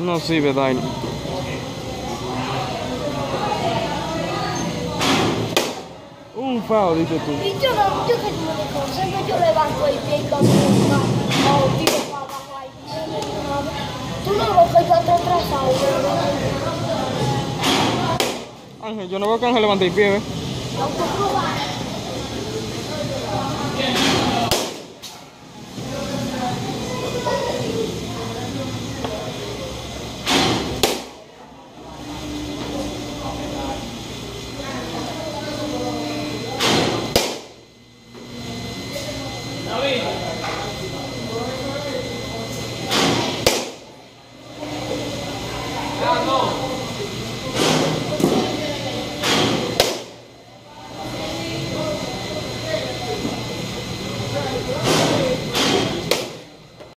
No sirve, Daino. Un foul, dices tú. Y yo no, yo que dijo, siempre yo levanto el pie y cambio o tiro para abajo ahí. Tú no lo que yo te atrasado. Ángel, yo no veo que Ángel levante el pie, ¿ves? Vas Go!